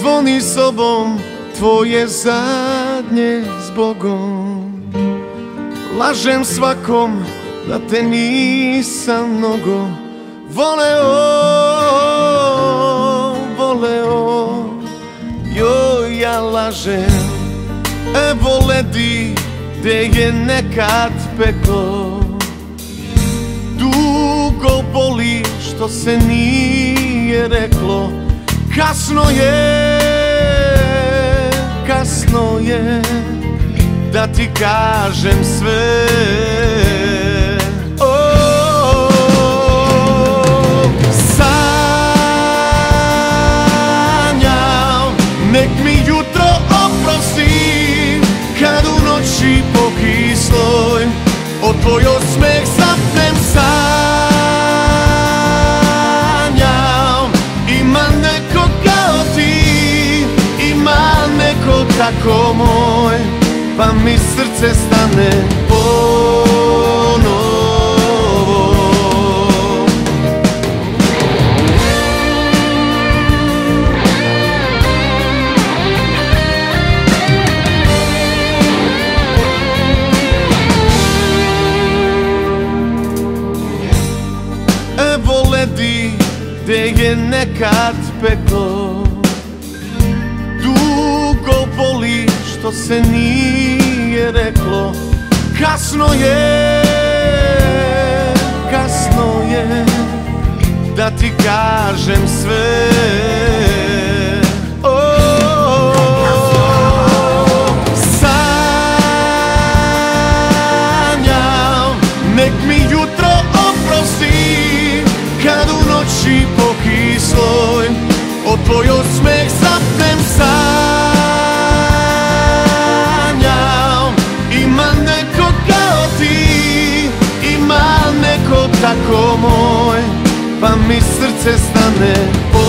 Zvoni sobom tvoje zadnje zbogom Lažem svakom da te nisam mnogo. Voleo, voleo Joj ja lažem, evo ledi gdje je nekad peklo Dugo boli što se nije reklo. Kasno je, kasno je Da ti kažem sve. Sanjam, nek mi jutro oprosti Kad u noći pokisloj Od tvoj tako moj Pa mi srce stane ponovo. Evo ledi gdje je nekad peklo boli što se nije reklo. Kasno je, kasno je Da ti kažem sve. O, Kad u noći Od tvoj osmeh zapnem sanjam srce stane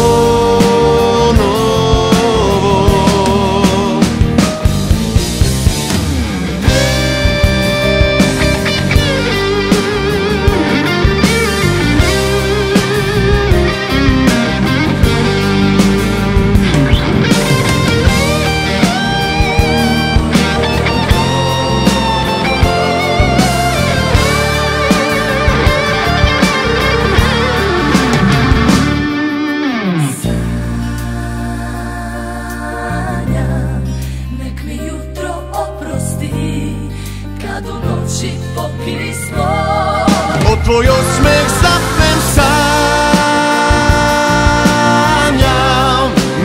Tvoj osmeh zapnem sanjam.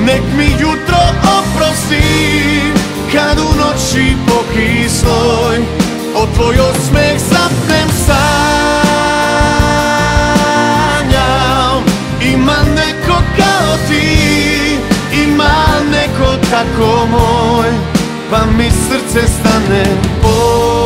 Nek mi jutro oprosti Kad u noći pokisloj Od tvoj osmeh zapnem sanjam. Ima neko kao ti Ima neko tako moj. Pa mi srce stane po